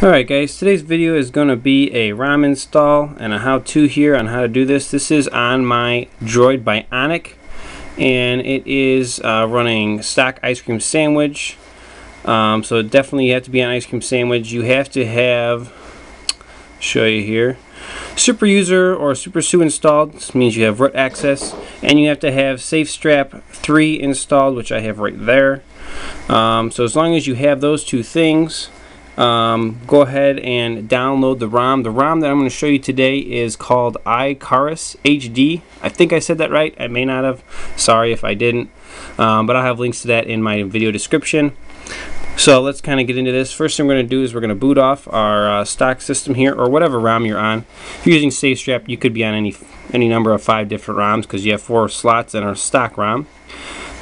Alright guys, today's video is going to be a ROM install and a how-to here on how to do this. This is on my Droid Bionic and it is uh, running stock ice cream sandwich. Um, so definitely you have to be on ice cream sandwich. You have to have, show you here, Super User or Super SU installed. This means you have root access and you have to have SafeStrap 3 installed which I have right there. Um, so as long as you have those two things um, go ahead and download the ROM. The ROM that I'm going to show you today is called Icarus HD. I think I said that right. I may not have. Sorry if I didn't. Um, but I'll have links to that in my video description. So let's kind of get into this. First thing we're going to do is we're going to boot off our uh, stock system here, or whatever ROM you're on. If you're using SafeStrap, you could be on any any number of five different ROMs because you have four slots in our stock ROM.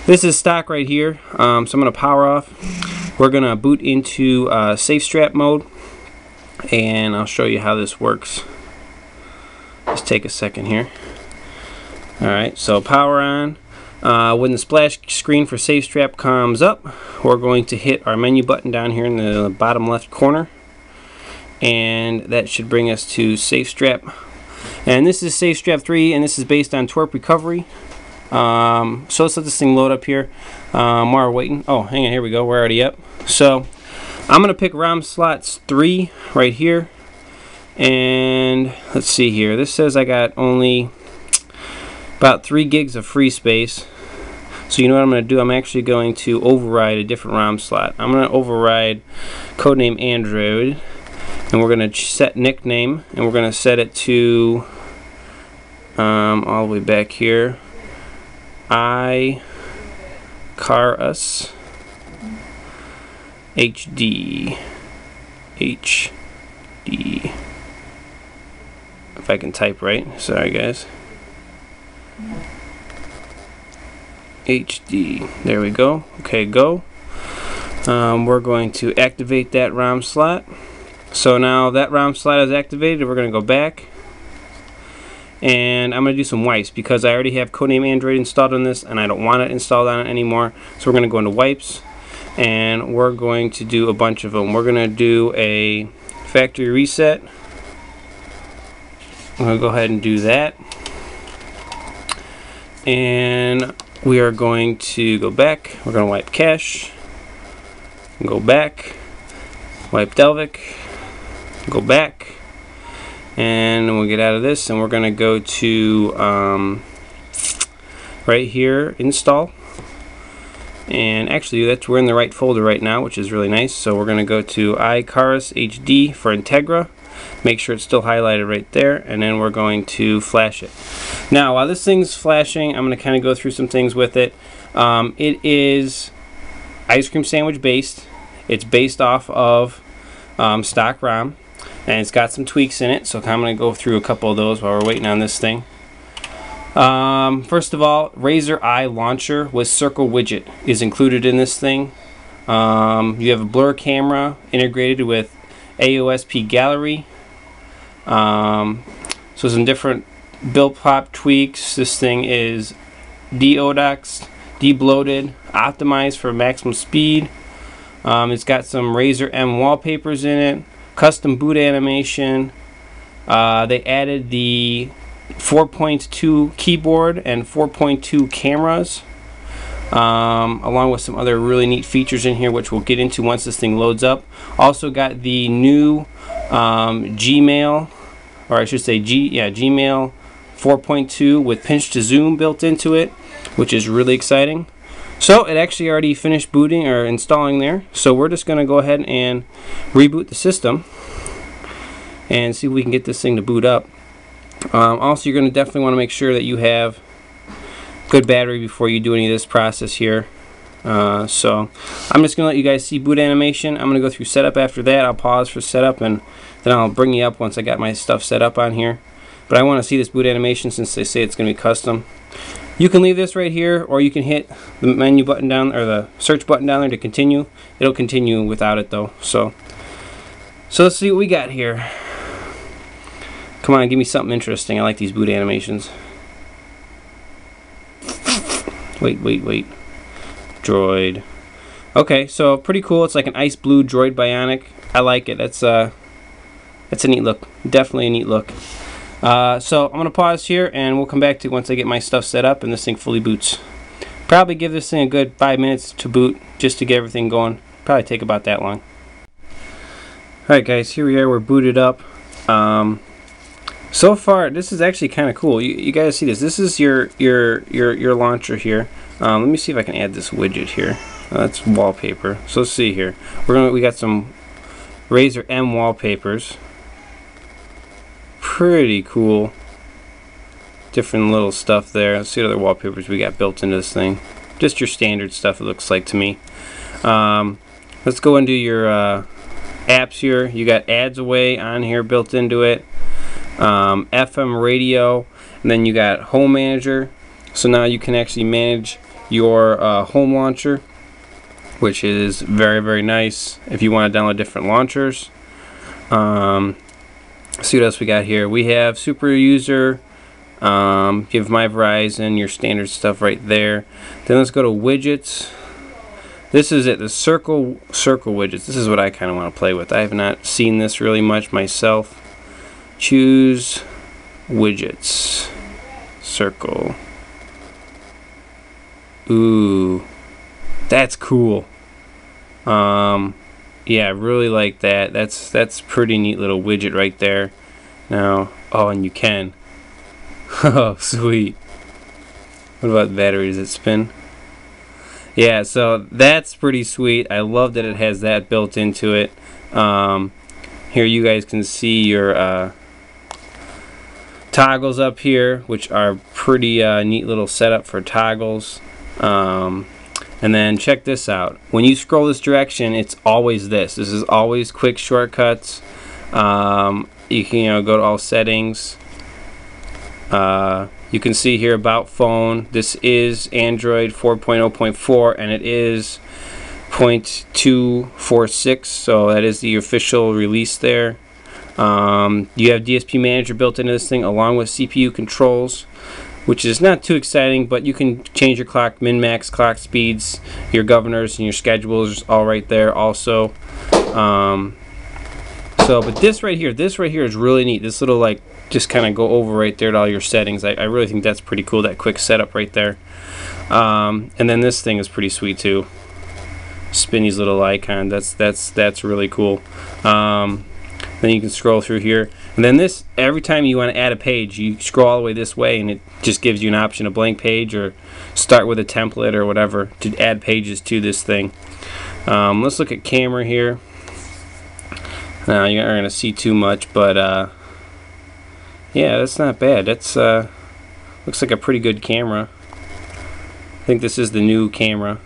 This is stock right here, um, so I'm going to power off. We're going to boot into uh, SafeStrap mode, and I'll show you how this works. Let's take a second here. Alright, so power on. Uh, when the splash screen for safe strap comes up, we're going to hit our menu button down here in the bottom left corner. And that should bring us to safe strap. And this is safe strap 3, and this is based on TWRP recovery. Um, so let's let this thing load up here um, while we're waiting. Oh, hang on, here we go. We're already up. So I'm going to pick ROM slots 3 right here. And let's see here. This says I got only about 3 gigs of free space. So you know what I'm going to do? I'm actually going to override a different ROM slot. I'm going to override codename Android. And we're going to set nickname. And we're going to set it to um, all the way back here. I Carus HD HD if I can type right sorry guys. HD there we go. Okay go. Um, we're going to activate that ROM slot. So now that ROM slot is activated. We're going to go back and I'm going to do some wipes because I already have Codename Android installed on this and I don't want it installed on it anymore. So we're going to go into wipes and we're going to do a bunch of them we're going to do a factory reset. I'm going to go ahead and do that. And we are going to go back. We're going to wipe cache. Go back. Wipe Dalvik go back and we'll get out of this and we're going to go to um, right here install. And actually that's we're in the right folder right now which is really nice. So we're going to go to Icarus HD for Integra. Make sure it's still highlighted right there and then we're going to flash it. Now while this thing's flashing I'm going to kind of go through some things with it. Um, it is ice cream sandwich based. It's based off of um, stock ROM and it's got some tweaks in it so I'm going to go through a couple of those while we're waiting on this thing. Um, first of all RAZR i launcher with circle widget is included in this thing. Um, you have a blur camera integrated with AOSP gallery. Um, so some different build.prop tweaks. This thing is deodexed debloated optimized for maximum speed. Um, it's got some RAZR M wallpapers in it custom boot animation. Uh, they added the 4.2 keyboard and 4.2 cameras. Um, along with some other really neat features in here which we'll get into once this thing loads up also got the new um, Gmail or I should say G yeah Gmail 4.2 with pinch to zoom built into it which is really exciting so it actually already finished booting or installing there. So we're just going to go ahead and reboot the system and see if we can get this thing to boot up. Um, also, you're going to definitely want to make sure that you have good battery before you do any of this process here. Uh, so I'm just going to let you guys see boot animation. I'm going to go through setup after that. I'll pause for setup and then I'll bring you up once I got my stuff set up on here. But I want to see this boot animation since they say it's going to be custom. You can leave this right here or you can hit the menu button down or the search button down there to continue. It'll continue without it though. So, so let's see what we got here. Come on, give me something interesting. I like these boot animations. Wait, wait, wait. Droid. Okay, so pretty cool. It's like an ice blue Droid Bionic. I like it. That's uh, that's a neat look. Definitely a neat look. Uh, so I'm gonna pause here, and we'll come back to once I get my stuff set up and this thing fully boots. Probably give this thing a good five minutes to boot just to get everything going. Probably take about that long. Alright guys, here we are, we're booted up. Um, so far, this is actually kind of cool. You, you guys see this. This is your your your, your launcher here. Um, let me see if I can add this widget here. Uh, that's wallpaper. So let's see here. We're gonna we got some RAZR M wallpapers. Pretty cool. Different little stuff there. Let's see what other wallpapers we got built into this thing. Just your standard stuff. It looks like to me. Um, let's go into your uh, apps here. You got ads away on here built into it. Um, FM radio, and then you got home manager. So now you can actually manage your uh, home launcher, which is very very nice if you want to download different launchers. Um, see what else we got here. We have super user. Um, give my Verizon your standard stuff right there. Then let's go to widgets. This is it, the circle circle widgets. This is what I kind of want to play with. I have not seen this really much myself. Choose widgets. Circle. Ooh, that's cool. Um, yeah, I really like that. That's that's pretty neat little widget right there. Now, oh, and you can. oh, sweet. What about batteries that spin? yeah so that's pretty sweet I love that it has that built into it um, here you guys can see your uh, toggles up here which are pretty uh, neat little setup for toggles um, and then check this out. When you scroll this direction it's always this. This is always quick shortcuts. Um, you can you know go to all settings. Uh, you can see here about phone. This is Android 4.0.4 and it is 0.246 so that is the official release there. Um, you have DSP manager built into this thing along with CPU controls which is not too exciting but you can change your clock min max clock speeds your governors and your schedules all right there also um, so but this right here this right here is really neat this little like just kind of go over right there to all your settings. I, I, really think that's pretty cool, that quick setup right there. Um, and then this thing is pretty sweet too. Spinny's little icon, that's that's that's really cool. Um, then you can scroll through here. And then this, every time you want to add a page, you scroll all the way this way and it just gives you an option, a blank page or start with a template or whatever to add pages to this thing. Um, let's look at camera here. Now you're not going to see too much, but uh, yeah, that's not bad. That's uh, looks like a pretty good camera. I think this is the new camera.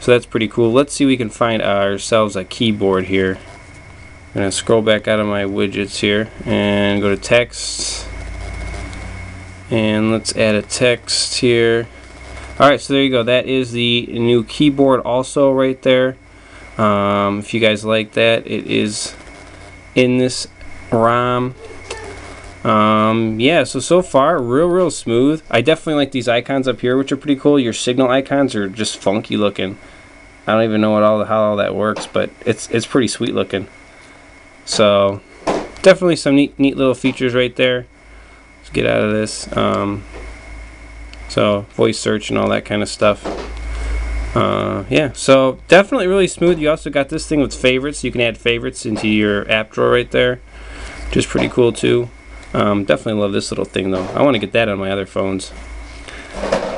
So that's pretty cool. Let's see we can find ourselves a keyboard here. I'm going to scroll back out of my widgets here and go to text. And let's add a text here. Alright, so there you go. That is the new keyboard also right there. Um, if you guys like that, it is in this ROM. Um, yeah, so so far, real, real smooth. I definitely like these icons up here, which are pretty cool. Your signal icons are just funky looking. I don't even know what all how all that works, but it's it's pretty sweet looking. So definitely some neat neat little features right there. Let's get out of this. Um, so voice search and all that kind of stuff. Uh, yeah, so definitely really smooth. You also got this thing with favorites. You can add favorites into your app drawer right there, which is pretty cool too. Um, definitely love this little thing though. I want to get that on my other phones.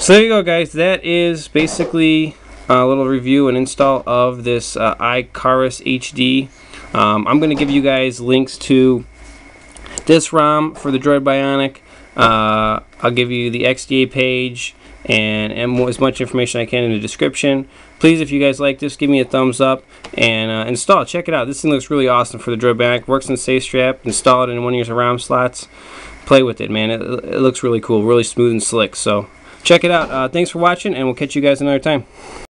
So there you go guys. That is basically a little review and install of this uh, Icarus HD. Um, I'm going to give you guys links to this ROM for the Droid Bionic. Uh, I'll give you the XDA page and, and as much information I can in the description. Please, if you guys like this, give me a thumbs up and uh, install. Check it out. This thing looks really awesome for the Droid Bionic. Works in SafeStrap. Install it in one of your RAM slots. Play with it, man. It, it looks really cool. Really smooth and slick. So check it out. Uh, thanks for watching, and we'll catch you guys another time.